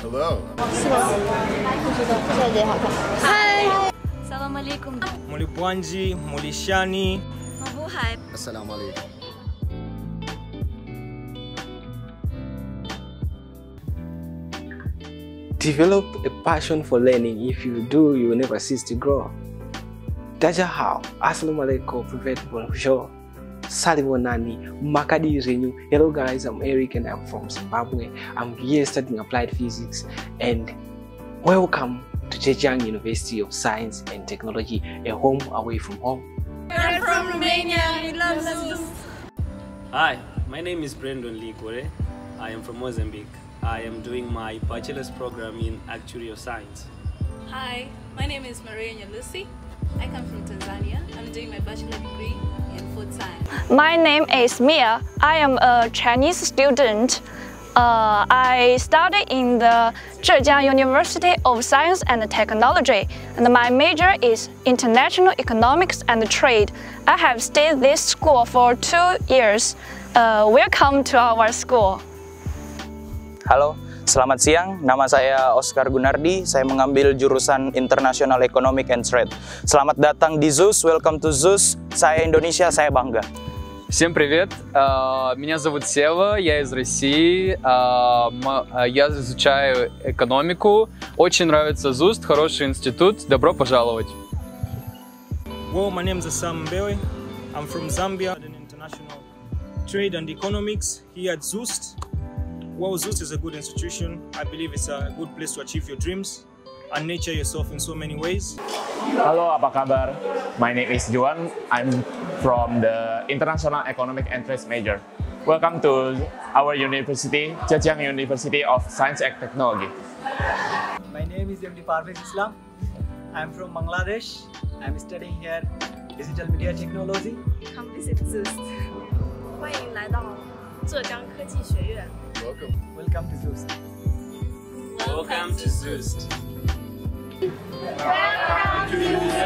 Hello. Hi. Salam alaikum. Mulibwanji, mulishani. Mabuhay. Develop a passion for learning. If you do, you will never cease to grow. Dajahao, Assalamu alaikum, Prophet Bonjour. Salibonani, Makadi Renyu. Hello guys, I'm Eric and I'm from Zimbabwe. I'm here studying applied physics and welcome to Zhejiang University of Science and Technology, a home away from home. We're from Romania. We love ZUST. Hi, my name is Brandon Ligore. I am from Mozambique. I am doing my bachelor's program in actuarial science. Hi, my name is Maria Nyalusi. I come from Tanzania. I'm doing my bachelor degree in food science. My name is Mia. I am a Chinese student. Uh, I study in the Zhejiang University of Science and Technology, and my major is International Economics and Trade. I have stayed this school for two years. Uh, welcome to our school. Halo, selamat siang. Nama saya Oscar Gunardi. Saya mengambil jurusan International Economic and Trade. Selamat datang di ZUS. Welcome to ZUS. Saya Indonesia, saya bangga. Всем привет, А, меня зовут Сева, я из России, А, м- а, я изучаю экономику, очень нравится ЗУСТ, хороший институт, добро пожаловать. Well, my name is Sam Mbewe. I'm from Zambia, in international trade and economics here at Zoost. Well, ZUST is a good institution. I believe it's a good place to achieve your dreams and nurture yourself in so many ways. Halo, apa kabar? My name is Juan. I'm from the International Economic and Trade major. Welcome to our university, Zhejiang University of Science and Technology. My name is MD Parvez Islam. I'm from Bangladesh. I'm studying here digital media technology. Come visit ZUST. 浙江科技学院。Welcome. Welcome to Zeus. Welcome to ZUST. Welcome to